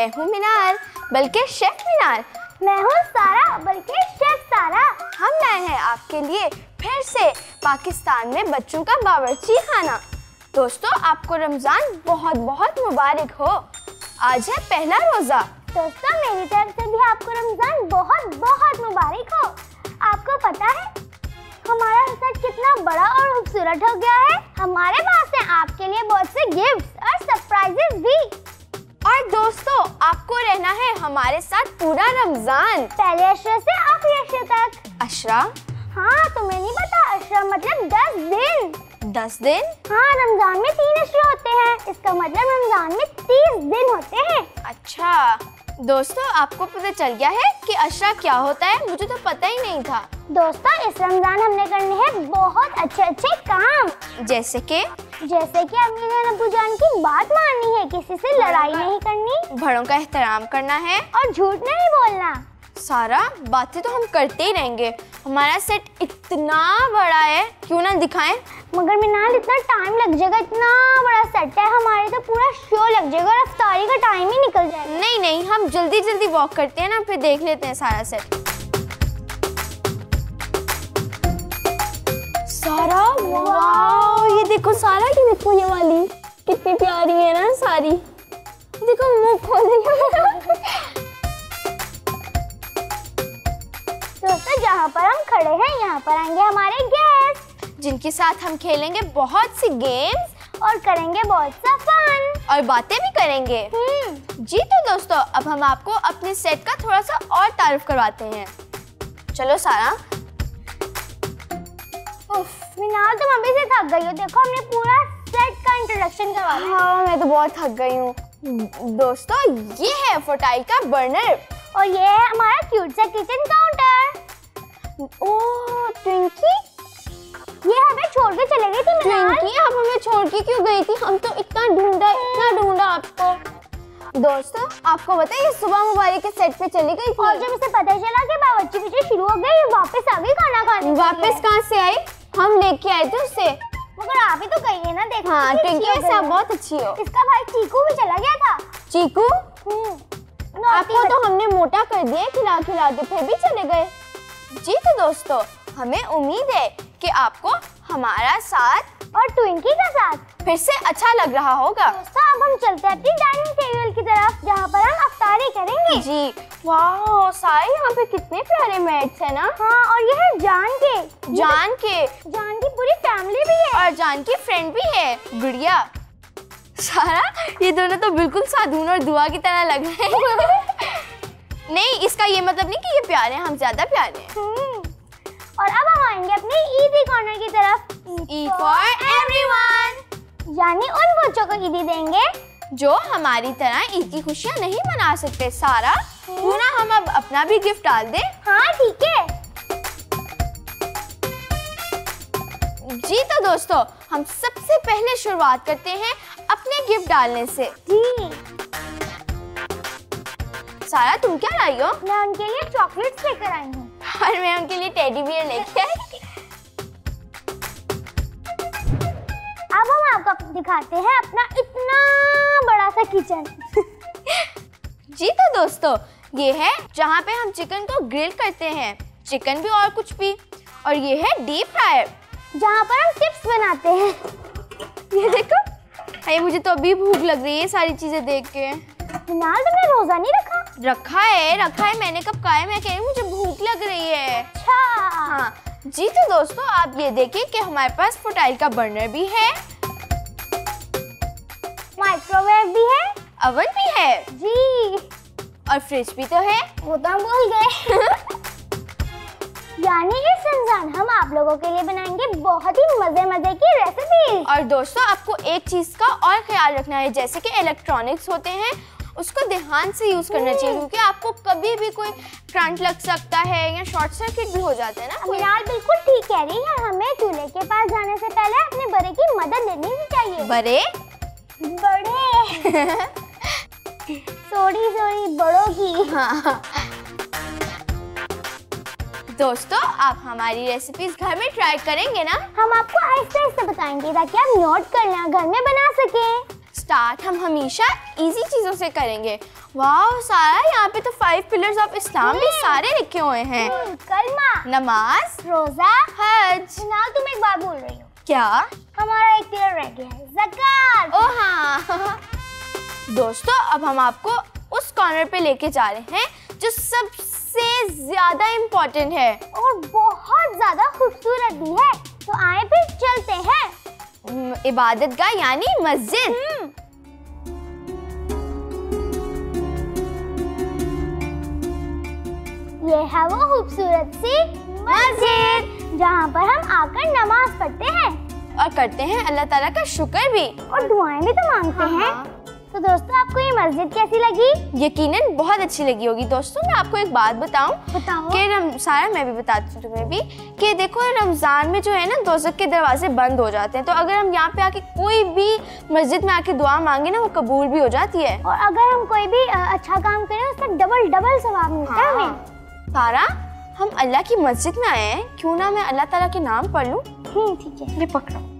मैं हूँ मीनार, बल्कि शेफ मीनार। मैं हूँ सारा, बल्कि शेफ सारा। हम लाए हैं आपके लिए फिर से पाकिस्तान में बच्चों का बावर्ची खाना। दोस्तों, आपको रमज़ान बहुत बहुत मुबारक हो। आज है पहला रोज़ा। दोस्तों, मेरी तरफ़ से भी आपको रमज़ान बहुत बहुत मुबारक हो। आपको पता है, हमारा सेट कितना बड़ा और खूबसूरत हो गया है। हमारे पास है आपके लिए बहुत से गिफ्ट्स और सरप्राइजेस भी। और दोस्तों आपको रहना है हमारे साथ पूरा रमज़ान। पहले अशरा से आखिरी अशरा तक। अशरा? हाँ तुम्हें नहीं पता अशरा मतलब दस दिन। दस दिन? हाँ रमज़ान में तीन अशरे होते हैं। इसका मतलब रमज़ान में तीस दिन होते हैं। अच्छा। दोस्तों आपको पता चल गया है कि अशरा क्या होता है? मुझे तो पता ही नहीं था। दोस्तों इस रमज़ान हमने करने हैं बहुत अच्छे अच्छे काम। जैसे कि? जैसे कि अम्मी जान अबू जान की बात माननी है किसी से लड़ाई नहीं करनी। बड़ों का एहतराम करना है। और झूठ नहीं बोलना। सारा बातें तो हम करते ही रहेंगे। हमारा सेट इतना बड़ा है क्यों ना दिखाएँ? मगर मिनाल इतना टाइम लग जाएगा इतना बड़ा सेट है हमारे तो पूरा शो लग जाएगा और अफ्तारी का टाइम ही निकल जाएगा। नहीं नहीं हम जल्दी जल्दी वॉक करते हैं ना फिर देख लेते हैं सारा सेट सारा? वाह ये देखो सारा ये देखो ये वाली कितनी प्यारी है ना सारी। देखो मुँह खोल दोस्तों जहाँ पर हम खड़े हैं यहाँ पर आएँगे हमारे गेस्ट जिनके साथ हम खेलेंगे बहुत सी गेम्स और करेंगे बहुत सा फन और बातें भी करेंगे। हम्म। जी तो दोस्तों अब हम आपको अपने सेट का थोड़ा सा और तारीफ़ करवाते हैं। चलो सारा। उफ, मिनाल तुम अभी से थक गई हो। देखो हमने पूरा सेट का इंट्रोडक्शन करवा दिया। हाँ मैं तो बहुत थक गई हूँ। दोस्तों ये है फोटाई का बर्नर और ये है हमारा क्यूट सा किचन काउंटर ओ ट्विंकी ये हमें छोड़ के चले गई थी ट्विंकी आप हमें छोड़ के क्यों गई थी? हम तो इतना ढूंढा इतना ढूंढा आपको। दोस्तों आपको पता है ये सुबह मुबारक के सेट पे चली गई थी? और जब इसे पता चला कि बावर्ची पीछे शुरू हो गई वापस आ गई खाना खाने वापस कहाँ से आई? हम लेके आए थे उससे मगर आप ही तो गई है ना देखो हाँ ट्विंकी आप है। बहुत अच्छी हो। इसका भाई चीकू भी चला गया था। चीकू? हम्म, आपको तो हमने मोटा कर दिया खिला खिला के फिर भी चले गए। जी तो दोस्तों हमें उम्मीद है कि आपको हमारा साथ और ट्विंकी का साथ। फिर से अच्छा लग रहा होगा। दोस्तों अब हम चलते हैं अपनी डाइनिंग टेबल की तरफ़ जहाँ पर हम अफ्तारी करेंगे। जी वाह सारे यहाँ पे कितने प्यारे मैट्स है ना। हाँ और ये है जान के। जान के। जान की पूरी फैमिली भी है। और जान की फ्रेंड भी है। गुड़िया सारा? ये दोनों तो बिल्कुल साधुन और दुआ की तरह लग रहे हैं। नहीं इसका ये मतलब नहीं कि ये प्यारे हैं हम ज़्यादा प्यारे हैं। हम्म, और अब हम आएँगे अपने ईदी कॉर्नर की तरफ़। Eat for everyone यानी उन बच्चों को ईदी देंगे। जो हमारी तरह ईद की खुशियाँ नहीं मना सकते। सारा क्यों ना हम अब अपना भी गिफ्ट डाल दें। हाँ ठीक है। जी तो दोस्तों हम सबसे पहले शुरुआत करते हैं अपने गिफ्ट डालने से। जी। सारा तुम क्या लाई हो? मैं उनके लिए चॉकलेट्स लेकर आई हूँ। और मैं उनके लिए टेडी बियर लेके आई। अब हम आपको दिखाते हैं अपना इतना बड़ा सा किचन। जी तो दोस्तों ये है जहाँ पे हम चिकन को ग्रिल करते हैं। चिकन भी और कुछ भी। और ये है डीप फ्रायर। जहाँ पर हम चिप्स बनाते हैं। ये देखो। अरे मुझे तो अभी भूख लग रही है सारी चीज़ें देख के। फ़िलहाल तुमने रोजा नहीं रखा? रखा है रखा है। मैंने कब कहा है? मैं कह रही हूँ मुझे भूख लग रही है। अच्छा। हाँ। जी तो दोस्तों आप ये देखिए कि हमारे पास फुटाइल का बर्नर भी है। माइक्रोवेव भी है। अवन भी है। जी। और फ्रिज भी तो है। वो तो हम भूल गए। यानी इस रमज़ान हम आप लोगों के लिए बनाएँगे बहुत ही मज़े मज़े की रेसिपी और दोस्तों आपको एक चीज़ का और ख्याल रखना है जैसे कि इलेक्ट्रॉनिक्स होते हैं उसको ध्यान से यूज़ करना चाहिए क्योंकि आपको कभी भी कोई करंट लग सकता है या शॉर्ट सर्किट भी हो जाता है ना मिनाल बिल्कुल ठीक कह रही है हमें चूल्हे के पास जाने से पहले अपने बड़े की मदद लेनी चाहिए। बड़े? बड़े। सॉरी सॉरी बड़ों की। हाँ। दोस्तों आप हमारी रेसिपीज़ घर में ट्राई करेंगे ना? हम आपको आहिस्ते आहिस्ते बताएँगे ताकि आप नोट कर लें घर में बना सकें। स्टार्ट हम हमेशा इजी चीज़ों से करेंगे। वाह सारा यहाँ पे तो फाइव पिलर्स ऑफ़ इस्लाम भी सारे लिखे हुए हैं। हम्म, कलमा। नमाज़ रोजा हज। ना तुम एक बार बोल रही हो। क्या? हमारा एक पिलर रह गया है जक़ात। ओ हाँ। दोस्तों अब हम आपको उस कॉर्नर पे लेके जा रहे हैं जो सबसे ज़्यादा इम्पोर्टेंट है और बहुत ज़्यादा खूबसूरत भी है। तो आए फिर चलते हैं। इबादत गाह यानी मस्जिद। हम्म, ये है वो खूबसूरत सी मस्जिद जहाँ पर हम आकर नमाज़ पढ़ते हैं। और करते हैं अल्लाह ताला का शुक्र भी। और दुआएँ भी तो मांगते हाँ, हैं हाँ। तो दोस्तों आपको ये मस्जिद कैसी लगी? यकीनन बहुत अच्छी लगी होगी। दोस्तों मैं आपको एक बात बताऊँ बताओ। कि रम सारा मैं भी बताती हूँ तुम्हें भी कि देखो रमज़ान में जो है ना दोजक के दरवाजे बंद हो जाते हैं। तो अगर हम यहाँ पे आके कोई भी मस्जिद में आके दुआ मांगे ना वो कबूल भी हो जाती है। और अगर हम कोई भी अच्छा काम करें उसका डबल डबल सवाब मिलता है हमें। सारा हम अल्लाह की मस्जिद में आए हैं। क्यों ना मैं अल्लाह ताला के नाम पढ़ लूँ? हम्म, ठीक है। ये पकड़ो।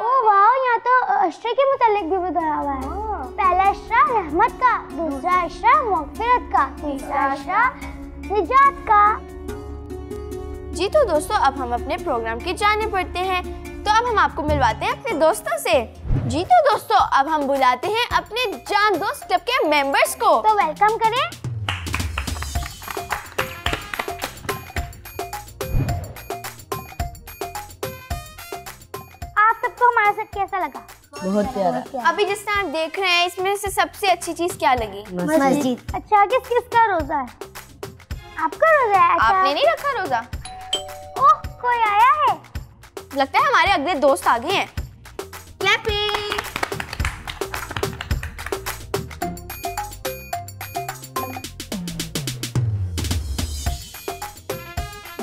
ओ वाह यहाँ तो अशरा के मुतालिक भी बताया हुआ है पहला अशरा रहमत का दूसरा अशरा मगफिरत का तीसरा अशरा निजात का। जी तो दोस्तों अब हम अपने प्रोग्राम की जाने पड़ते हैं। तो अब हम आपको मिलवाते हैं अपने दोस्तों से। जी तो दोस्तों अब हम बुलाते हैं अपने जान दोस्त क्लब के मेंबर्स को। तो वेलकम करें। बहुत प्यारा। अभी जिस तरह आप देख रहे हैं इसमें से सबसे अच्छी चीज़ क्या लगी? मस्जिद। अच्छा किस किसका रोजा है। आपका रोजा है? अच्छा। आपने नहीं रखा रोजा? ओह कोई आया है? लगता है हमारे अगले दोस्त आ गए हैं। क्लैपिंग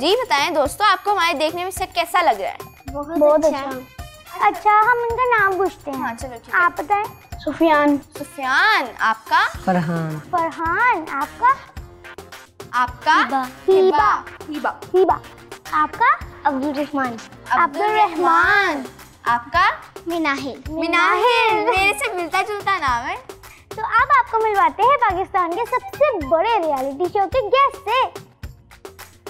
जी बताएँ दोस्तों आपको हमारे देखने में सेट कैसा लग रहा है? बहुत, बहुत अच्छा। अच्छा। हम इनका नाम पूछते हैं। हाँ चलो ठीक आप बताएँ। सुफियान। सुफियान आपका? फरहान। फरहान आपका? आपका? हिबा। हिबा। हिबा। आपका? अब्दुल रहमान। अब्दुल रहमान। आपका? मिनाहिल। मिनाहिल। मेरे से मिलता जुलता नाम है। तो अब आपको मिलवाते हैं पाकिस्तान के सबसे बड़े रियलिटी शो के गेस्ट से।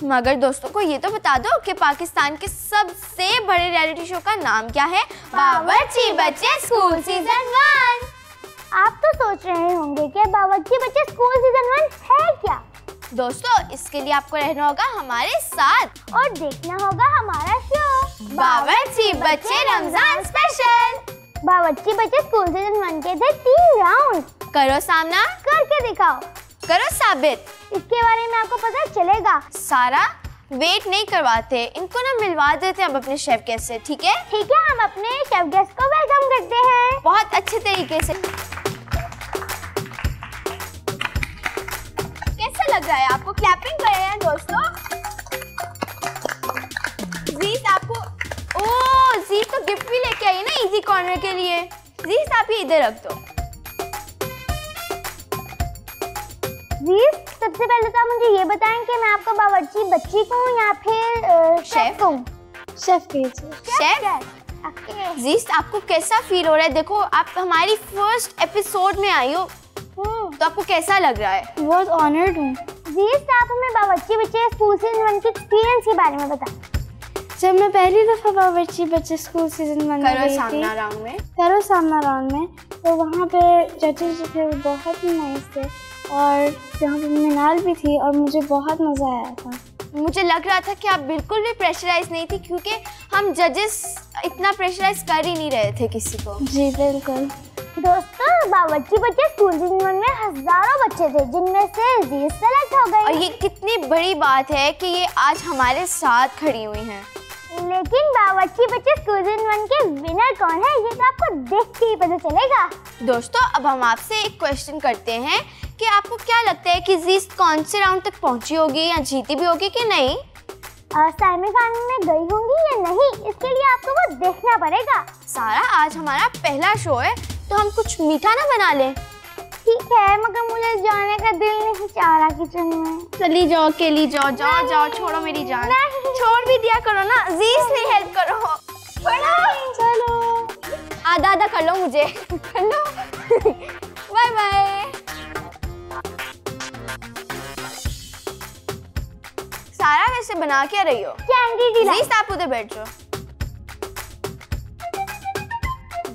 मगर दोस्तों को ये तो बता दो कि पाकिस्तान के सबसे बड़े रियलिटी शो का नाम क्या है? बावर्ची बच्चे स्कूल सीज़न वन आप तो सोच रहे होंगे कि बावर्ची बच्चे स्कूल सीज़न वन है क्या? दोस्तों इसके लिए आपको रहना होगा हमारे साथ। और देखना होगा हमारा शो बावर्ची बच्चे रमज़ान स्पेशल बावर्ची बच्चे स्कूल सीज़न वन के थे तीन राउंड करो सामना। करके दिखाओ। करो साबित। इसके बारे में आपको पता चलेगा। सारा वेट नहीं करवाते। इनको ना मिलवा देते हैं अब अपने शेफ के से ठीक है? ठीक है हम अपने शेफ गेस्ट को वेलकम करते हैं। बहुत अच्छे तरीके से। कैसा लग रहा है आपको? क्लैपिंग कर रहे हैं दोस्तों? जीत आपको ओ जीत तो गिफ्ट भी लेके आई ना इजी कॉर्नर के लिए। जीत आप ही इधर रख दो। जी सबसे पहले तो आप मुझे ये बताएँ कि मैं आपका बावर्ची बच्ची कहूँ या फिर शेफ। कहूँ शेफ शेफ? ओके जीत आपको कैसा फील हो रहा है? देखो आप हमारी फ़र्स्ट एपिसोड में आई हो तो आपको कैसा लग रहा है? बहुत ऑनर्ड हूँ। जी आप हमें Bawarchi Bachche school season one के एक्सपीरियंस के बारे में बताएँ। जब मैं पहली दफ़ा बावर्ची बच्चे स्कूल सीज़न वन में करो गई थी सामना राउंड में। करो सामना राउंड में तो वहाँ पे जजेस जो थे वो बहुत ही नाइस थे। और यहाँ पे मिनाल भी थी और मुझे बहुत मज़ा आया था। मुझे लग रहा था कि आप बिल्कुल भी प्रेशराइज नहीं थी क्योंकि हम जजेस इतना प्रेशराइज कर ही नहीं रहे थे किसी को। जी बिल्कुल। दोस्तों बावर्ची बच्चे स्कूल सीज़न वन में हज़ारों बच्चे थे जिनमें से जी सेलेक्ट हो गए और ये कितनी बड़ी बात है कि ये आज हमारे साथ खड़ी हुई हैं। लेकिन बावर्ची बच्चे सीज़न वन के विनर कौन है ये तो आपको देख के ही पता चलेगा। दोस्तों अब हम आपसे एक क्वेश्चन करते हैं कि आपको क्या लगता है कि जीस कौन से राउंड तक पहुँची होगी या जीती भी होगी कि नहीं? सेमीफाइनल में गई होंगी या नहीं इसके लिए आपको वो देखना पड़ेगा। सारा आज हमारा पहला शो है तो हम कुछ मीठा ना बना लें। ठीक है मगर मुझे जाने का दिल नहीं चाह रहा किचन में। चली जाओ केली जाओ जाओ जाओ छोड़ो मेरी जान। छोड़ भी दिया करो ना जीस ने हेल्प करो। चलो। आधा आधा कर लो मुझे। कर लो। Bye bye. सारा वैसे बना क्या रही हो? जीस आप उधर बैठ जाओ।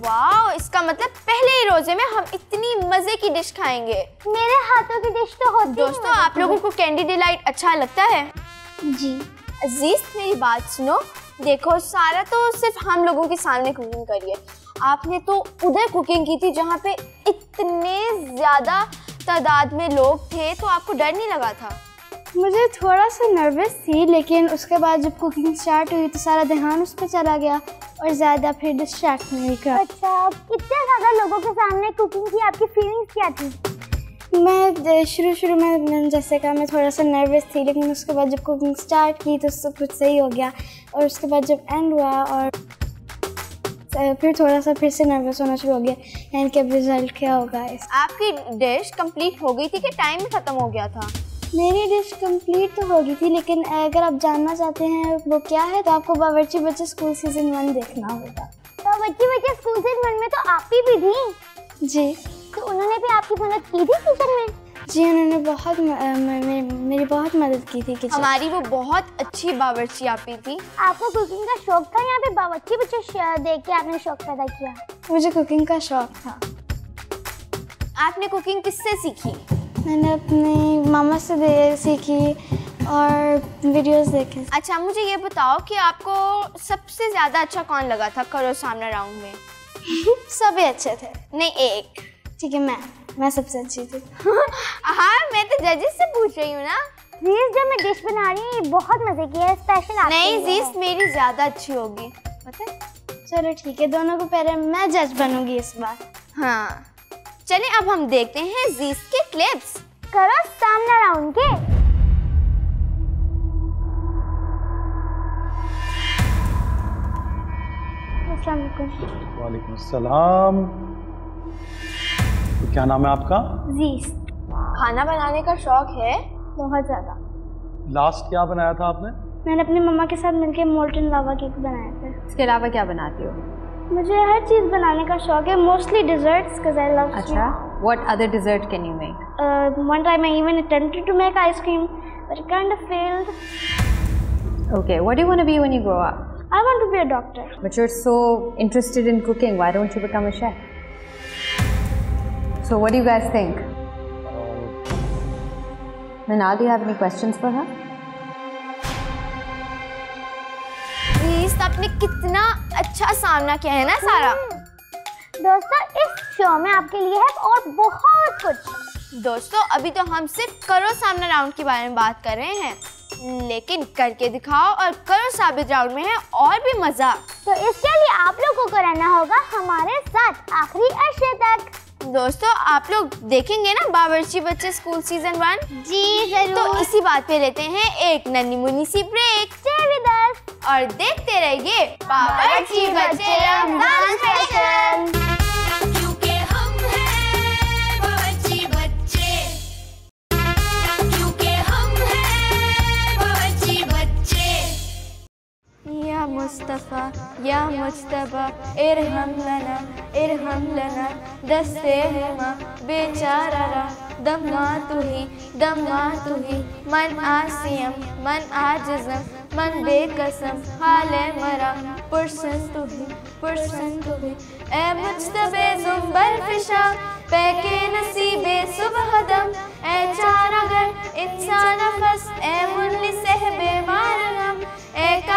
वाओ इसका मतलब पहले ही रोज़े में हम इतनी मज़े की डिश खाएँगे। मेरे हाथों की डिश तो होती दोस्तों आप लोगों को कैंडी डिलाइट अच्छा लगता है? जी। अज़ीज़ मेरी बात सुनो। देखो सारा तो सिर्फ़ हम लोगों के सामने कुकिंग करी है आपने तो उधर कुकिंग की थी जहाँ पे इतने ज़्यादा तादाद में लोग थे तो आपको डर नहीं लगा था? मुझे थोड़ा सा नर्वस थी लेकिन उसके बाद जब कुकिंग स्टार्ट हुई तो सारा ध्यान उस पर चला गया। और ज़्यादा फिर डिस्ट्रैक्ट नहीं कर अच्छा कितने ज़्यादा लोगों के सामने कुकिंग की आपकी फीलिंग्स क्या थी? मैं शुरू शुरू में मैंने जैसे कहा मैं थोड़ा सा नर्वस थी लेकिन उसके बाद जब कुकिंग स्टार्ट की तो सब कुछ सही हो गया। और उसके बाद जब एंड हुआ और फिर थोड़ा सा फिर से नर्वस होना शुरू हो गया। एंड के अब रिज़ल्ट क्या होगा इस आपकी डिश कंप्लीट हो गई थी कि टाइम में खत्म हो गया था? मेरी डिश कंप्लीट तो हो गई थी लेकिन अगर आप जानना चाहते हैं वो क्या है तो आपको बावर्ची बच्चे स्कूल सीज़न वन देखना होगा। तो बच्ची बच्चे स्कूल से मन में तो आप ही भी थी? जी। तो उन्होंने भी आपकी मदद की थी किचन में? जी उन्होंने बहुत म- म- मे- मेरी बहुत मदद की थी किचन हमारी वो बहुत अच्छी बावर्ची आपी थी। आपको कुकिंग का शौक था यहाँ पे बावर्ची बच्चे देख के आपने शौक पैदा किया? मुझे कुकिंग का शौक था। आपने कुकिंग किससे सीखी? मैंने अपनी मामा से दे सीखी और वीडियोस देखे। अच्छा मुझे ये बताओ कि आपको सबसे ज़्यादा अच्छा कौन लगा था करो सामने राउंड में? सभी अच्छे थे। नहीं एक। ठीक है मैं मैं सबसे अच्छी थी। हाँ मैं तो जजेस से पूछ रही हूँ ना। जीज जब मैं डिश बना रही हूँ बहुत मज़े की है स्पेशल आपके नहीं जीस मेरी ज़्यादा अच्छी होगी। पता है? चलो ठीक है दोनों को पहले मैं जज बनूँगी इस बार। हाँ। चलिए अब हम देखते हैं जीस के क्लिप्स करो सामना राउंड के वालेकुम सलाम। तो क्या नाम है आपका? जीस खाना बनाने का शौक है? बहुत ज़्यादा। लास्ट क्या बनाया था आपने? मैंने अपनी मम्मा के साथ मिलकर मोल्टन लावा केक बनाया था। इसके अलावा क्या बनाती हो? मुझे हर चीज़ बनाने का शौक है mostly desserts because I love अच्छा what other dessert can you make Uh, one time I even attempted to make ice cream, but it kind of failed. Okay, what do you want to be when you grow up? I want to be a doctor. But you're so interested in cooking, why don't you become a chef? So, what do you guys think? Manal, do you have any questions for her? जीस आपने कितना अच्छा सामना किया है ना सारा? दोस्तों इस शो में आपके लिए है और बहुत कुछ। दोस्तों अभी तो हम सिर्फ़ करो सामना राउंड के बारे में बात कर रहे हैं। लेकिन करके दिखाओ और करो साबित राउंड में है और भी मज़ा। तो इसके लिए आप लोगों को रहना होगा हमारे साथ आखिरी अर्शे तक। दोस्तों आप लोग देखेंगे ना बावर्ची बच्चे स्कूल सीज़न वन जी ज़रूर। तो इसी बात पे लेते हैं एक नन्ही मुन्नी सी ब्रेक. और देखते रहिए बावर्ची बच्चे रमज़ान स्पेशल या मुस्तफ़ा, या मुजतबा, इरहम लना इरहम लना, दस्ते हमा बेचारा रा दमा तू ही दमा तू ही, मन आसियम, मन आजजम, मन बेकसम, हाले मरा, पुरसन तू ही, पुरसन तू ही। ए मुजतबे जुम्बर फिशा, पैके नसीबे सुबह दम, ए इंसान फस ए मारगम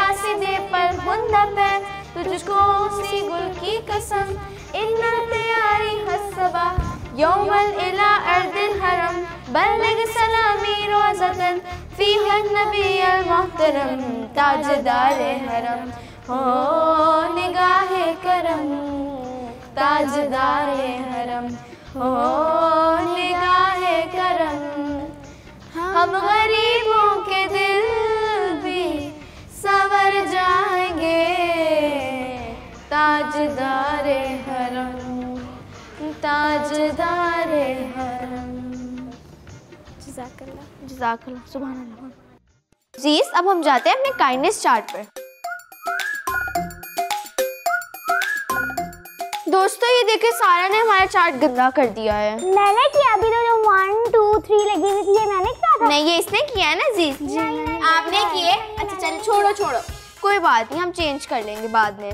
कासिदे पर हुंदा पे, तुझको उसी गुल की कसम। इन्ना तैयारी हसबा, यौमल इला अर्दिल हरम। बल्लिग सलामी रोज़तन फ़ी नबी अल मोहतरम, ताजदार हरम। हो निगाहे करम, ताजदार हरम। हो निगाहे करम। हम गरीबों के दिल सवर जाएँगे। ताजदार हरम ताजदार हरम। जजाकल्ला जजाकल्ला सुभान जीस अब हम जाते हैं अपने काइंडनेस चार्ट पर। दोस्तों ये देखिए सारा ने हमारा चार्ट गंदा कर दिया है। मैंने किया अभी तो जो वन टू थ्री लगी हुई थी ये मैंने किया? नहीं ये इसने किया है ना जी जी आपने किए? अच्छा चलो छोड़ो छोड़ो। कोई बात नहीं हम चेंज कर लेंगे बाद में।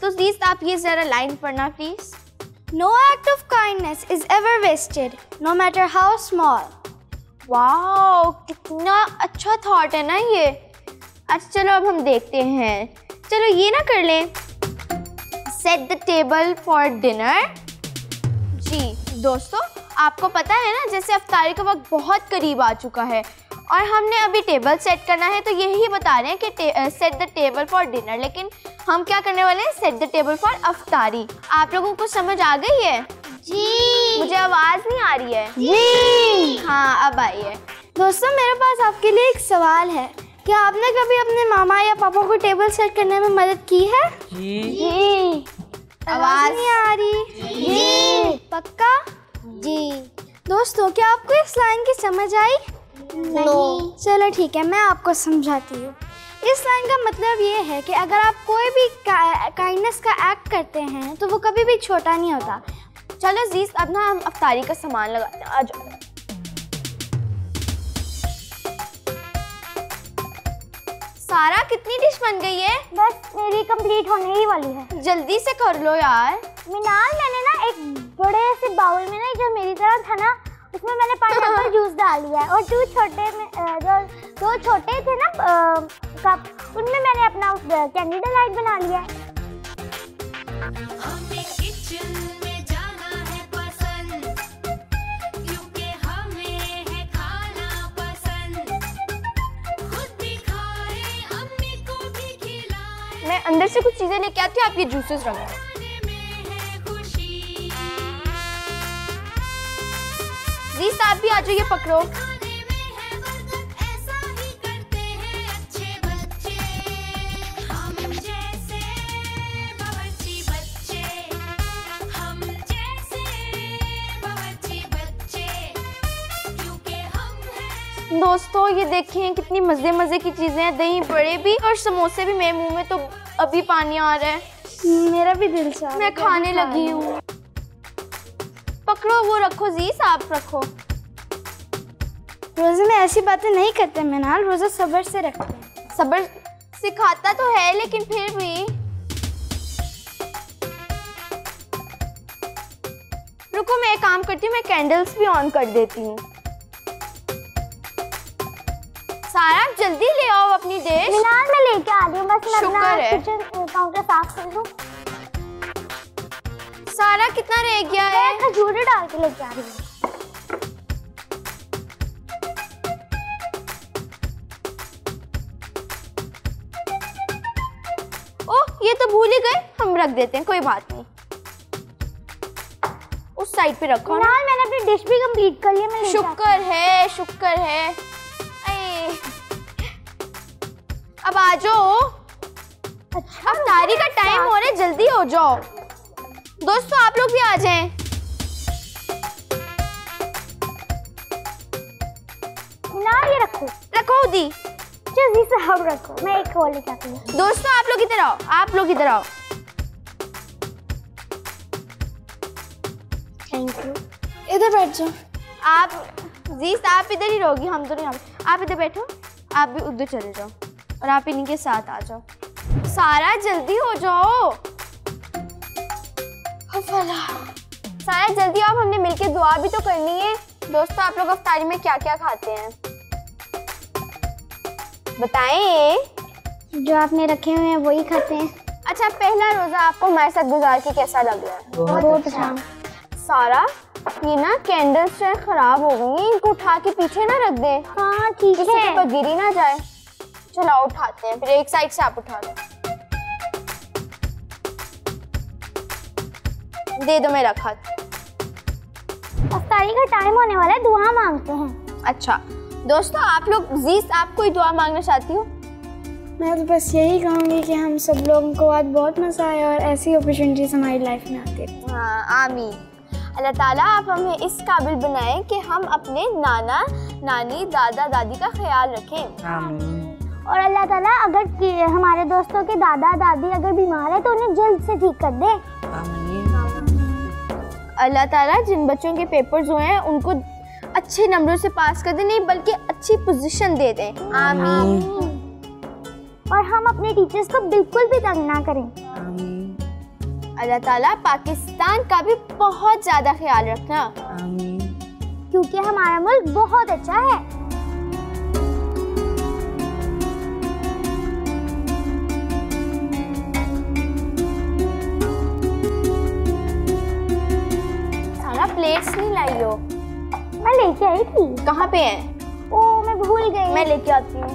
तो जीस आप ये जरा लाइन पढ़ना please No act of kindness is ever wasted, no matter how small. Wow कितना अच्छा थॉट है ना ये। अच्छा चलो अब हम देखते हैं। चलो ये ना कर लें। Set the table for dinner जी दोस्तों आपको पता है ना जैसे अफ्तारी का वक्त बहुत करीब आ चुका है और हमने अभी टेबल सेट करना है तो यही बता रहे हैं कि set the table for dinner लेकिन हम क्या करने वाले हैं? सेट द टेबल फॉर अफ्तारी आप लोगों को समझ आ गई है? जी। मुझे आवाज़ नहीं आ रही है? जी। हाँ अब आई है। दोस्तों मेरे पास आपके लिए एक सवाल है। क्या आपने कभी अपने मामा या पापा को टेबल सेट करने में मदद की है? जी। आवाज़ नहीं आ रही। जी। पक्का? जी। दोस्तों क्या आपको इस लाइन की समझ आई? नहीं। चलो ठीक है मैं आपको समझाती हूँ। इस लाइन का मतलब ये है कि अगर आप कोई भी काइंडनेस का एक्ट करते हैं तो वो कभी भी छोटा नहीं होता। चलो जीस अब ना हम अफ्तारी का सामान लगाते हैं आ जाओ। सारा कितनी डिश बन गई है? बस मेरी कंप्लीट होने ही वाली है। जल्दी से कर लो यार। मिनाल मैंने ना एक बड़े से बाउल में ना जो मेरी तरह था ना उसमें मैंने पाइनएप्पल जूस डाल लिया है। और दो छोटे में जो दो छोटे थे ना कप उनमें मैंने अपना कैंडी डिलाइट बना लिया है। से कुछ चीज़ें लेके आती हूँ, आप ये जूसेस रख। आप भी आ जाओ, ये पकड़ो। दोस्तों, ये देखिए कितनी मज़े मज़े की चीज़ें हैं, दही बड़े भी और समोसे भी मेरे मुँह में तो अभी पानी आ रहा है। मेरा भी दिल चाह मैं खाने लगी हूँ। पकड़ो वो रखो जीस आप रखो। रोज़े में ऐसी बातें नहीं करते मिनाल। रोज़ा सबर से रखते हैं। सबर सिखाता तो है लेकिन फिर भी। रुको मैं एक काम करती हूँ मैं कैंडल्स भी ऑन कर देती हूँ। सारा जल्दी ले आओ अपनी डिश मिनाल मैं लेके आ रही हूँ बस मैं अपना। किचन काउंटर साफ़ कर दूँ सारा कितना रह गया है? मैं खजूर डाल के लेके आ रही हूँ। ओह ये तो भूल ही गए। हम रख देते हैं कोई बात नहीं। उस साइड पे रखो ना। मैंने अपनी डिश भी कंप्लीट कर ली है मैं शुक्र है शुक्र है। अब आ जाओ। अच्छा अब तारी का टाइम हो रहा है जल्दी हो जाओ। दोस्तों आप लोग भी आ जाएँ। मिनाल ये रखो। रखो उदी। जल्दी से हम रखो। मैं एक और लेके आती हूँ। दोस्तों आप लोग इधर आओ। आप लोग इधर आओ। थैंक यू इधर बैठ जाओ। आप जीस आप इधर ही रहोगी हम तो नहीं हम आप इधर बैठो। आप भी उधर चले जाओ। और आप इन्हीं के साथ आ जाओ। सारा जल्दी हो जाओ। सारा जल्दी आओ हमने मिलके दुआ भी तो करनी है। दोस्तों आप लोग अफ्तारी में क्या क्या खाते हैं? बताएँ। जो आपने रखे हुए हैं वही खाते हैं। अच्छा पहला रोजा आपको हमारे साथ गुजार के कैसा लग रहा है? बहुत अच्छा। सारा ये ना कैंडल्स जो खराब हो गई हैं। इनको उठा के पीछे ना रख दे। हाँ ठीक है। कि गिरी ना जाए। चलो उठाते हैं फिर एक साइड से आप उठा लो। दे दो मेरा खत। अफ्तारी का टाइम होने वाला है दुआ मांगते हैं। अच्छा दोस्तों आप लोग जीस आप कोई दुआ मांगना चाहती हो? मैं तो बस यही कहूँगी कि हम सब लोगों को आज बहुत मज़ा आया और ऐसी अपॉर्चुनिटीज़ हमारी लाइफ में आती है। हाँ आमीन। अल्लाह ताला आप हमें इस काबिल बनाएँ कि हम अपने नाना नानी दादा दादी का ख्याल रखें। आमीन। और अल्लाह ताला अगर हमारे दोस्तों के दादा दादी अगर बीमार है तो उन्हें जल्द से ठीक कर दे। अल्लाह ताला जिन बच्चों के पेपर्स हुए हैं उनको अच्छे नंबरों से पास कर दे नहीं बल्कि अच्छी पोजीशन दे दें। आमीन। और हम अपने टीचर्स को बिल्कुल भी तंग ना करें। अल्लाह ताला पाकिस्तान का भी बहुत ज़्यादा ख्याल रखना। क्योंकि हमारा मुल्क बहुत अच्छा है। आई थी कहाँ पे है? ओ मैं भूल गई। मैं लेके आती हूँ।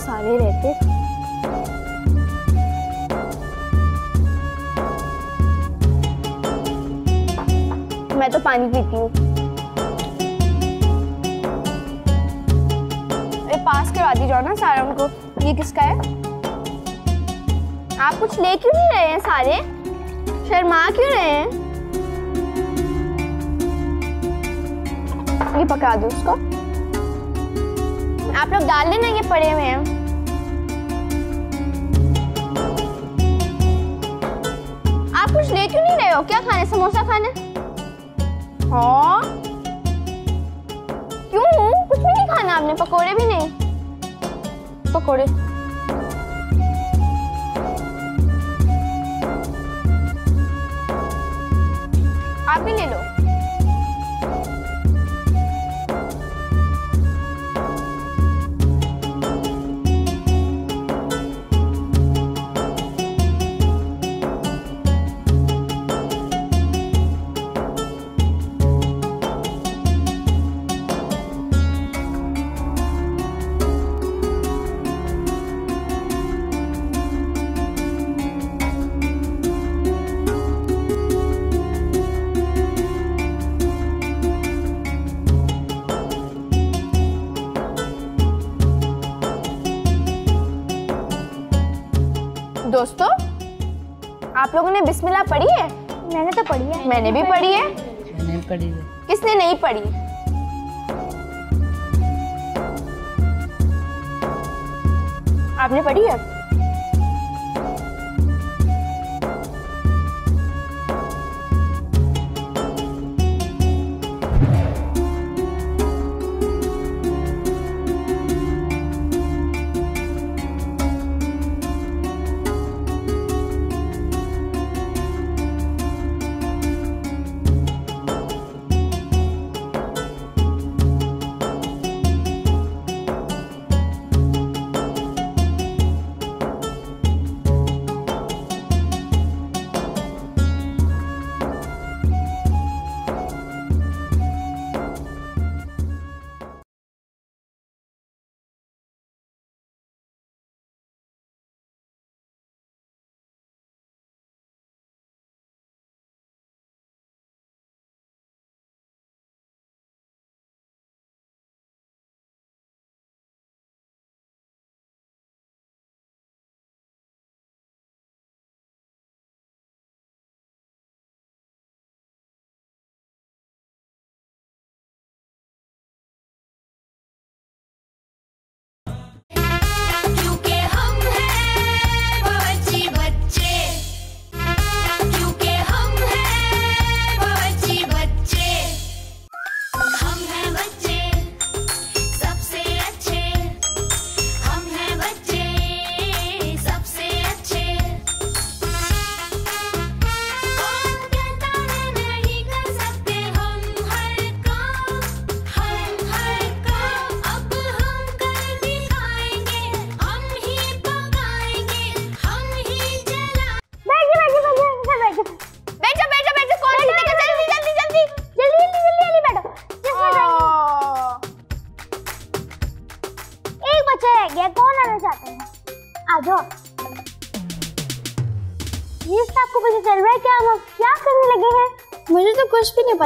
सारे रहते। मैं तो पानी पीती हूँ। पास करवा दी जाओ ना सारा उनको। ये किसका है? आप कुछ ले क्यों नहीं रहे हैं सारे? शर्मा क्यों रहे हैं? ये पकड़ा दो उसको। आप लोग डाल लेना ये पड़े हुए हैं। आप कुछ ले क्यों नहीं रहे हो क्या खाने, समोसा खाने? हाँ। क्यों? कुछ भी नहीं खाना आपने, पकोड़े भी नहीं। पकोड़े। आप भी ले लो। आप लोगों ने बिस्मिल्लाह पढ़ी है? मैंने तो पढ़ी है। मैंने भी पढ़ी है। मैंने पढ़ी है। किसने नहीं पढ़ी? आपने पढ़ी है?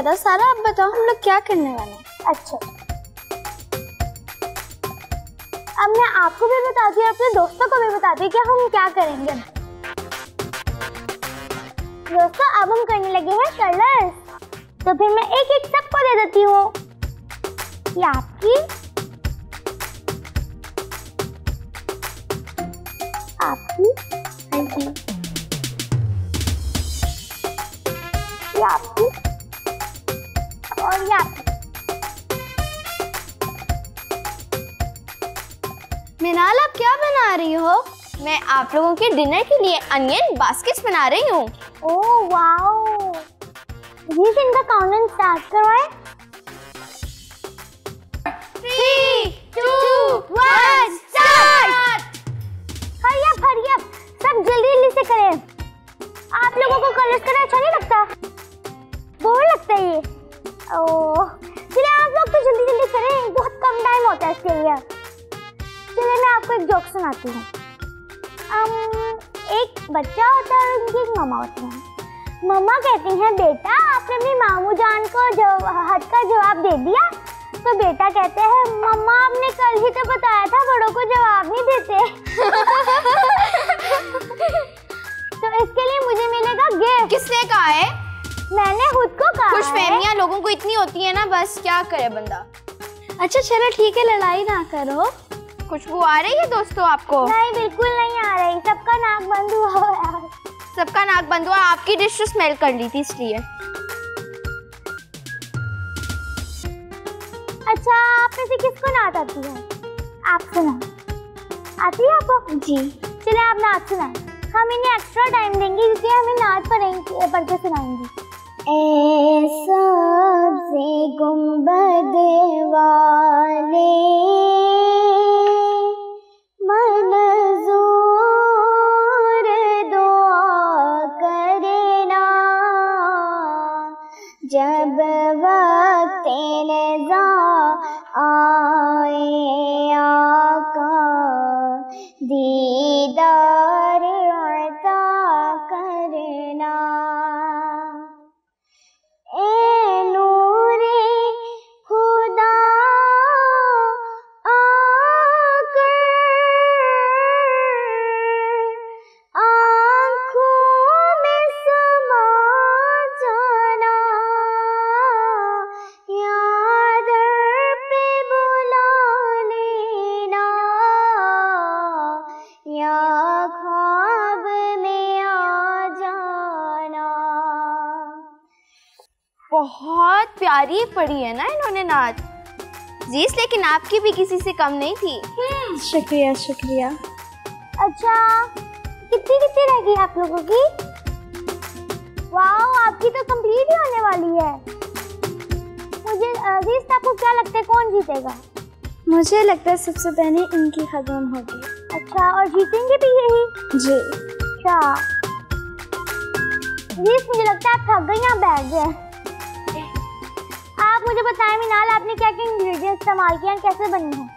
पता सारा, आप बताओ हम लोग क्या करने वाले अच्छा। अब मैं आपको भी बता दी अपने दोस्तों को भी बता दी कि हम क्या करेंगे। दोस्तों, अब हम करने लगे हैं कलर्स तो फिर मैं एक एक सबको दे देती हूँ। आपकी अनियन बास्केट्स बना रही हूँ। Oh wow. सब जल्दी जल्दी से करें। आप लोगों को कलर्स करना अच्छा नहीं लगता? बोर लगता है ये। ओह चलिए आप लोग तो जल्दी जल्दी करें। बहुत कम टाइम होता है इसके लिए। चलिए मैं आपको एक जोक सुनाती हूँ। एक बच्चा होता है उनकी एक मामा होती है। मम्मा कहती हैं बेटा आपने अपनी मामू जान को जव, हद का जवाब दे दिया? तो बेटा कहते हैं मम्मा आपने कल ही तो बताया था बड़ों को जवाब नहीं देते। तो इसके लिए मुझे मिलेगा गिफ्ट किसने कहा है? मैंने खुद को कहा खुश है। लोगों को इतनी होती है ना बस क्या करे बंदा? अच्छा चलो ठीक है लड़ाई ना करो। खुशबू आ रही है दोस्तों आपको? नहीं बिल्कुल नहीं आ रही। सबका नाक बंद हुआ है। सबका नाक बंद हुआ आपकी डिश तो स्मेल कर ली थी इसलिए। अच्छा आप में से किसको नाच आती है? आप सुना। आती है आपको? जी। चले आप नाच सुनाएँ। हम इन्हें एक्स्ट्रा टाइम देंगे क्योंकि हमें नाच पढ़ेंगे पढ़ के सुनाएँगी। सबसे गुंबद वाले। प्यारी पढ़ी है ना इन्होंने नाच जीस लेकिन आपकी भी किसी से कम नहीं थी। शुक्रिया शुक्रिया। अच्छा कितनी कितनी रह गई आप लोगों की? वाओ आपकी तो कंप्लीट ही होने वाली है। मुझे अज़ीज़ आपको क्या लगता है कौन जीतेगा? मुझे लगता है सबसे पहले इनकी खत्म होगी। अच्छा और जीतेंगे भी यही? जी। अच्छा। अज़ीज़ मुझे लगता है आप थक गई यहाँ बैठ गए मुझे बताएँ मिनाल, आपने क्या क्या इंग्रेडिएंट्स इस्तेमाल किया कैसे बनी है?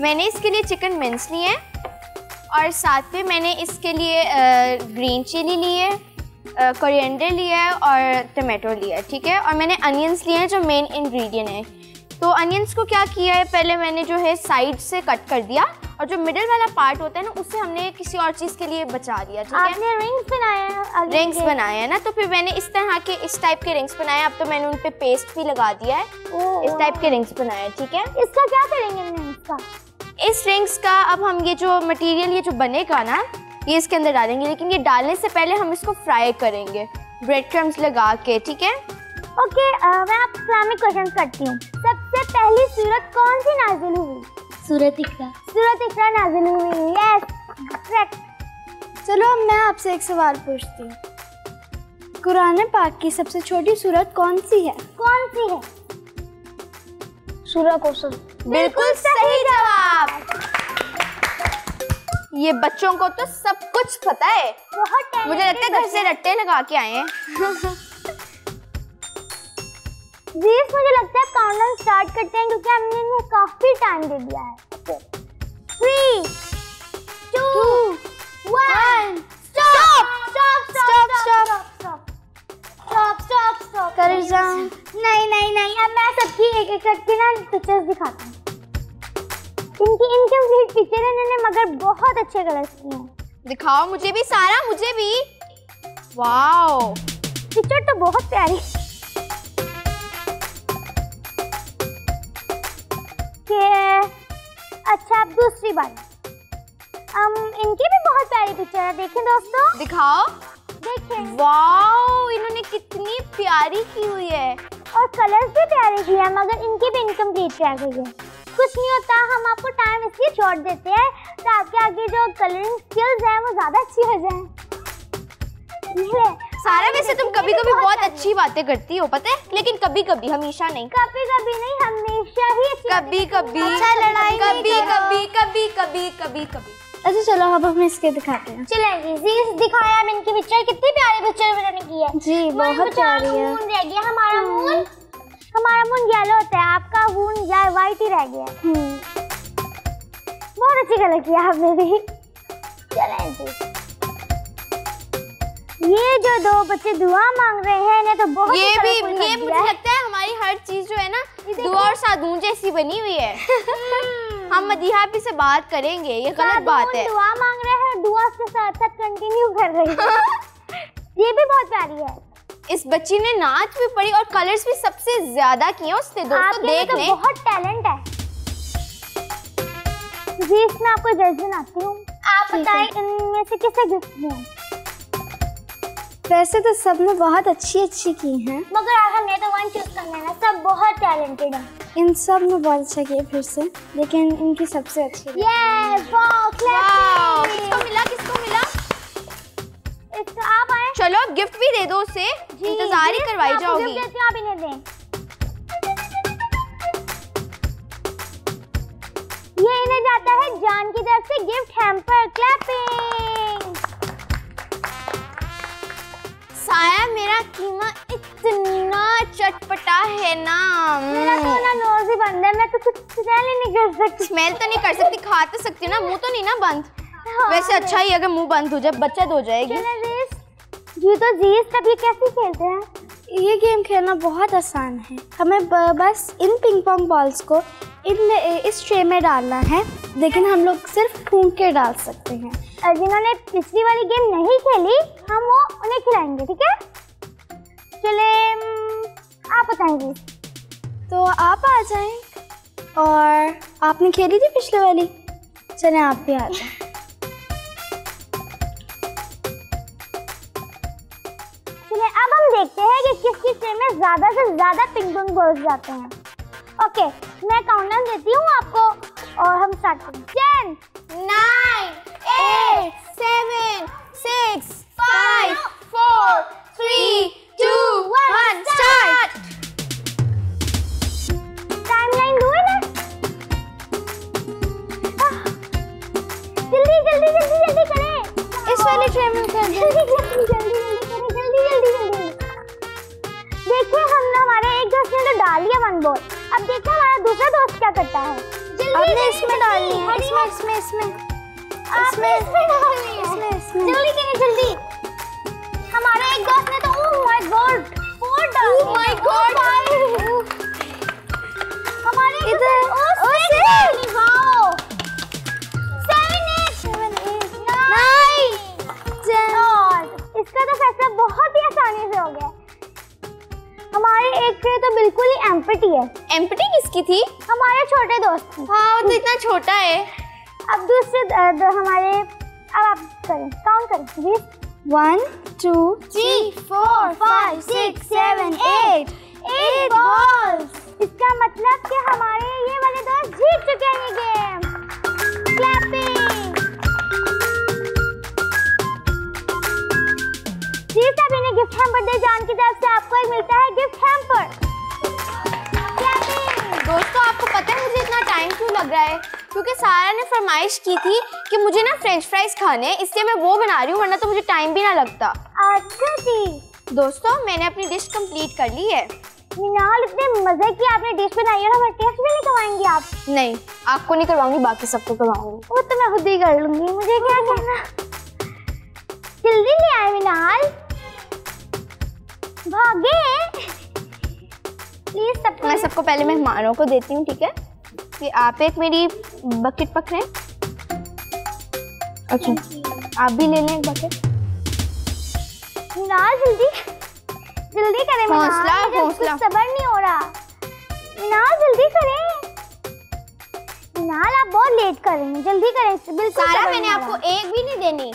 मैंने इसके लिए चिकन मिन्स लिए हैं और साथ में मैंने इसके लिए ग्रीन चिली ली है कोरिएंडर लिया है और टमाटो लिया है, ठीक है? और मैंने अनियंस लिए हैं जो मेन इंग्रेडिएंट है। तो अनियंस को क्या किया है? पहले मैंने जो है साइड से कट कर दिया और जो मिडिल वाला पार्ट होता है ना उसे हमने किसी और चीज़ के लिए बचा ठीक है? आपने रिंग्स बनाए हैं रिंग्स बनाए हैं ना तो फिर मैंने इस तरह के इस टाइप के रिंग्स बनाए अब तो मैंने उन पे पेस्ट भी लगा दिया है। इस टाइप के रिंग्स बनाए ठीक है? इसका क्या करेंगे रिंग्स का? इस रिंग्स का अब हम ये जो मटेरियल ये जो बनेगा ना ये इसके अंदर डालेंगे। लेकिन ये डालने से पहले हम इसको फ्राई करेंगे। ब्रेड क्रम्स लगा के ठीक है? ओके मैं आप इस्लामिक क्वेश्चन करती हूँ। सबसे पहली सूरत कौन सी नाजिल हुई? सूरत इकरा। सूरत इकरा नाजिल हुई यस करेक्ट चलो अब मैं आपसे एक सवाल पूछती हूँ। कुरान पाक की सबसे छोटी सूरत कौन सी है? कौन सी है? सूरह कौसर बिल्कुल सही जवाब। ये बच्चों को तो सब कुछ पता है। बहुत मुझे लगता है घर से रट्टे लगा के आए हैं। जीस मुझे लगता है काउंटडाउन स्टार्ट करते हैं क्योंकि हमने इन्हें काफ़ी टाइम दे दिया है। Three two one stop stop stop stop stop stop stop colour जाऊँ नहीं नहीं नहीं अब मैं सबकी एक एक करके ना पिक्चर्स दिखाती हूँ। इनकी इनकम्प्लीट पिक्चर है इन्होंने मगर बहुत अच्छे कलर्स किए हैं। दिखाओ मुझे भी सारा मुझे भी। वाओ पिक्चर तो बहुत प्यारी अच्छा अब दूसरी बात हम इनकी भी बहुत प्यारी पिक्चर है देखें दोस्तों। दिखाओ। देखें। वाओ इन्होंने कितनी प्यारी की हुई है। और कलर्स भी प्यारे किए हैं मगर इनकी भी इनकम्प्लीट रह गई है। कुछ नहीं होता हम आपको टाइम इसलिए छोड़ देते हैं तो आपके आगे जो कलरिंग स्किल्स हैं वो ज़्यादा अच्छी हो जाए। सारा वैसे तुम कभी कभी बहुत अच्छी बातें करती हो पता है? लेकिन कभी कभी हमेशा नहीं। कभी कभी नहीं हमेशा ही कभी कभी अच्छा, लड़ाई कभी कभी कभी कभी कभी कभी अच्छा चलो अब हम इसके दिखाते हैं। चलेंगे जी दिखाया हम इनकी पिक्चर कितनी प्यारी पिक्चर मैंने की है। जी बहुत प्यारी है। मून रह गया हमारा मून हमारा मून येलो होता है आपका मून वाइट ही रह गया। हम्म, बहुत अच्छी कलर किया आपने भी। चलें जी। ये जो दो बच्चे दुआ मांग रहे हैं इन्हें तो बहुत ये भी ये मुझे। लगता है हमारी हर चीज़ जो है ना दुआ और सादून जैसी बनी हुई है। हम मदीहा भी से बात करेंगे ये गलत बात है। दुआ मांग रहे हैं दुआ के साथ साथ कंटिन्यू कर रही है। ये भी बहुत प्यारी है। इस बच्ची ने नाच भी पढ़ी और कलर्स भी सबसे ज़्यादा किए उसने दोस्तों देख तो बहुत टैलेंट है। जी इसमें आपको जज बनाती हूँ। आप बताएँ। इनमें से किसे गिफ्ट दिया वैसे तो सबने बहुत अच्छी अच्छी की हैं। मगर आज हमें तो वन चूज़ करना है सब बहुत टैलेंटेड है। इन सबने बहुत अच्छा किया फिर से लेकिन इनकी सबसे अच्छी लगी। यस वाओ वाओ किसको मिला किसको मिला? इसका आप आए? चलो अब गिफ्ट भी दे दो उसे। इंतज़ार ही करवाई जाओगी। आप इन्हें दें। ये इन्हें जाता है जान की तरफ़ से गिफ्ट हैम्पर क्लैपिंग साया मेरा कीमा इतना चटपटा है ना। मेरा तो ना नोज़ ही बंद है मैं तो कुछ स्मेल ही नहीं कर सकती। स्मेल तो नहीं कर सकती खा तो सकती ना मुँह तो नहीं ना बंद। हाँ, वैसे अच्छा ही अगर मुँह बंद हो जाए बचत हो जाएगी। जी तो जीस तब ये कैसे खेलते हैं? ये गेम खेलना बहुत आसान है। हमें बस इन पिंग पोंग बॉल्स को इन इस ट्रे में डालना है, लेकिन हम लोग सिर्फ़ फूंक के डाल सकते हैं। जिन्होंने पिछली वाली गेम नहीं खेली, हम वो उन्हें खिलाएँगे, ठीक है? चले आप बताएँगे। तो आप आ जाएँ, और आपने खेली थी पिछले वाली? चले आप भी आ जाएँ। चलिए, अब हम देखते हैं कि किस किस ट्रे में ज़्यादा से ज़्यादा पिंग पोंग बॉल्स जाते हैं। ओके मैं काउंटडाउन देती हूँ आपको और हम स्टार्ट करेंगे। Ten nine eight seven six five four three two one start timeline दूँ ना जल्दी जल्दी जल्दी जल्दी करें। इस वाले ट्रे में कर दो। जल्दी जल्दी जल्दी जल्दी करें जल्दी जल्दी जल्दी। देखिए हमने हमारे एक दोस्त ने तो डाल लिया वन बॉल अब देखिए हमारा दूसरा दोस्त क्या करता है। जल्दी इसमें डालनी है इसमें इसमें इसमें आपने इसमें डालनी है। इसमें इसमें। जल्दी करें जल्दी। हमारे एक दोस्त ने तो ओह माय गॉड फोर डाल Oh my God! हमारे इधर। ओ वाओ और इसका तो फैसला बहुत ही आसानी से हो गया। हमारे एक ट्रे तो बिल्कुल ही एम्पटी है। एम्पटी किसकी थी? हमारे छोटे दोस्त हाँ वो तो इतना छोटा है। अब दूसरे हमारे अब आप करें काउंट करें please one two three four five six seven eight eight balls इसका मतलब कि हमारे ये वाले दोस्त जीत चुके हैं ये गेम क्लैपिंग जी सब इन्हें गिफ्ट हैम्पर दे जान की तरफ़ से आपको एक मिलता है गिफ्ट हैम्पर दोस्तों आपको पता है मुझे इतना टाइम क्यों लग रहा है? क्योंकि सारा ने फरमाइश की थी कि मुझे ना फ्रेंच फ्राइज खाने हैं इसलिए मैं वो बना रही हूँ वरना तो मुझे टाइम भी ना लगता। अच्छा जी। दोस्तों मैंने अपनी डिश कंप्लीट कर ली है। मिनाल इतने मज़े की आपने डिश बनाई है ना हमें टेस्ट भी नहीं करवाएँगी आप। नहीं आपको नहीं करवाऊँगी बाकी सबको करवाऊँगी। वो तो मैं खुद ही कर लूँगी। मुझे क्या करना? जल्दी ले आए मिनाल। भागे। प्लीज़ सबको मैं सबको पहले मेहमानों को देती हूँ ठीक है? कि आप एक मेरी बकेट पकड़ें। अच्छा आप भी ले लें एक बकेट मिनाल जल्दी। जल्दी करें हौसला, हौसला। सबर नहीं हो रहा। मिनाल जल्दी करें। मिनाल आप बहुत लेट कर रहे हैं। जल्दी करें बिल्कुल सारा मैंने आपको एक भी नहीं देनी।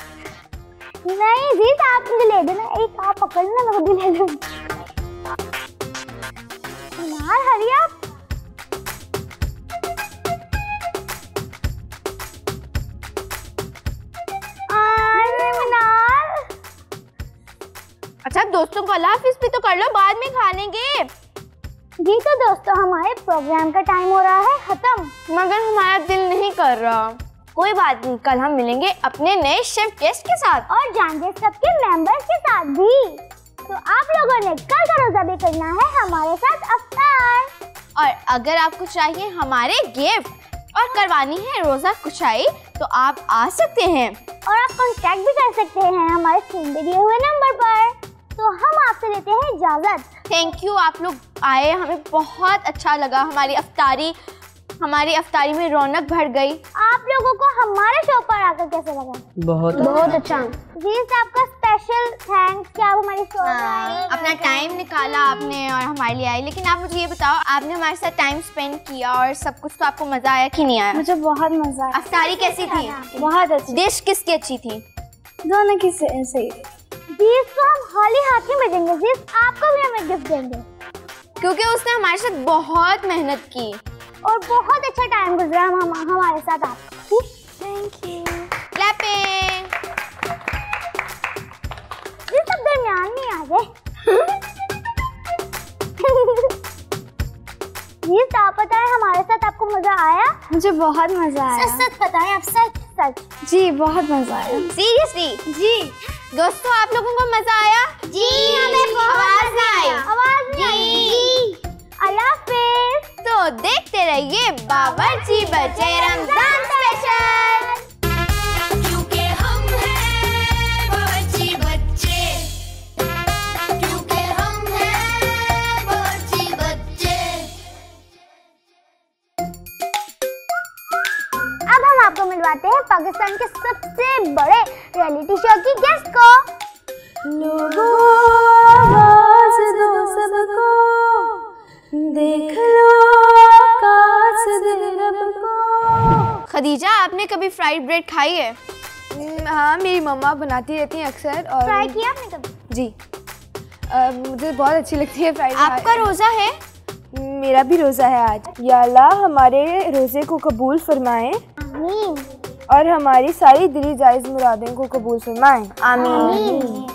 नहीं जी आप मुझे ले देना। एक आप पकड़ना मैं खुद ही ले लूँ मिनाल हरी आप अच्छा दोस्तों को अल्लाह हाफिज भी तो कर लो बाद में खा लेंगे। जी तो दोस्तों हमारे प्रोग्राम का टाइम हो रहा है खत्म। मगर हमारा दिल नहीं कर रहा। कोई बात नहीं कल हम मिलेंगे अपने नए शेफ गेस्ट के साथ। और जानते सबके मेंबर्स के साथ भी। तो आप लोगों ने कल का रोजा भी करना है हमारे साथ अफ्तार। और अगर आपको चाहिए हमारे गिफ्ट और करवानी है रोजा कुशाई तो आप आ सकते हैं। और आप कॉन्टेक्ट भी कर सकते हैं हमारे स्क्रीन पे दिए हुए नंबर पर। तो हम आपसे लेते हैं इजाज़त। थैंक यू आप लोग आए हमें बहुत अच्छा लगा हमारी अफ्तारी। हमारी अफ्तारी में रौनक भर गई। आप लोगों को हमारे शो पर आकर कैसे लगा? बहुत बहुत अच्छा। जी आपका स्पेशल थैंक्स कि आप हमारे शो पर आए। अपना टाइम निकाला आपने और हमारे लिए आई लेकिन आप मुझे ये बताओ आपने हमारे साथ टाइम स्पेंड किया और सब कुछ तो आपको मज़ा आया कि नहीं आया? मुझे बहुत मज़ा आया। अफ्तारी कैसी थी? बहुत अच्छी। डिश किसकी अच्छी थी? दोनों की सही। थी जी इसको हम खाली हाथ नहीं भेजेंगे जी आपको भी हमें गिफ्ट देंगे। क्योंकि उसने हमारे साथ बहुत मेहनत की। और बहुत अच्छा टाइम गुजरा हम हमारे साथ आप थैंक यू क्लैपिंग ये सब दरमियान में आ गए ये आप बताएँ हमारे साथ आपको मज़ा आया? मुझे बहुत मज़ा आया। सच बताएँ आप सच सच। जी बहुत मज़ा आया। सीरियसली जी। दोस्तों आप लोगों को मज़ा आया? जी हमें आवाज़ नहीं आई। आवाज़ नहीं आई। जी। अल्लाह हाफिज। तो देखते रहिए बावर्ची बचे रमज़ान स्पेशल क्योंकि हम हैं बावर्ची बच्चे। क्योंकि हम हैं बावर्ची बच्चे। अब हम आपको मिलवाते हैं पाकिस्तान के सबसे बड़े रियलिटी शो की गेस्ट को। फ्राइड ब्रेड खाई है? हाँ मेरी मम्मा बनाती रहती हैं अक्सर और ट्राई किया आपने कभी? जी। अ, मुझे बहुत अच्छी लगती है फ्राइड आपका रोजा है? मेरा भी रोज़ा है आज। या अल्लाह हमारे रोज़े को कबूल फरमाए और हमारी सारी दिली जायज़ मुरादें को कबूल फरमाए। आमीन।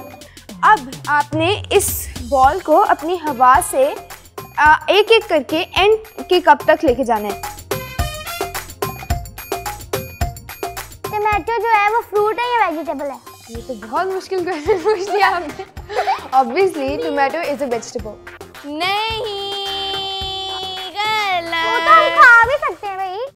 अब आपने इस बॉल को अपनी हवा से एक एक करके एंड के कप तक लेके जाना है। वेजिटेबल है। ये तो बहुत मुश्किल क्वेश्चन पूछ दिया आपने। Obviously tomato is a vegetable नहीं वो तो हम खा भी सकते हैं भाई।